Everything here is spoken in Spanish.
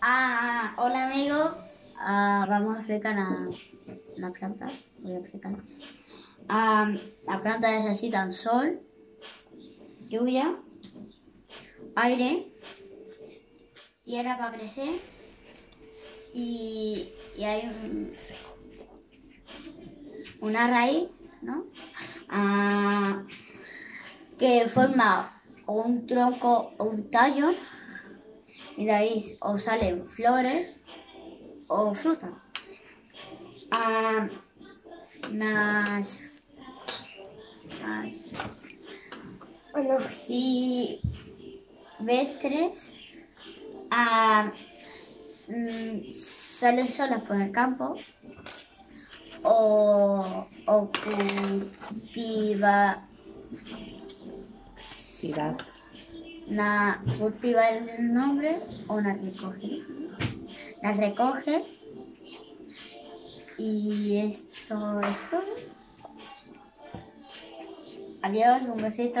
Ah, hola amigos. Ah, vamos a explicar las plantas. Voy a explicar. Ah, las plantas necesitan sol, lluvia, aire, tierra para crecer y, y hay un- una raíz, ¿no? Ah, que forma o un tronco o un tallo y de ahí o salen flores o fruta. Ah, las, las Bueno, si ves tres, ah, salen solas por el campo o, o cultiva, Tirar. na, cultiva el nombre o la recoge. Las recoge y esto es todo. Adiós, un besito.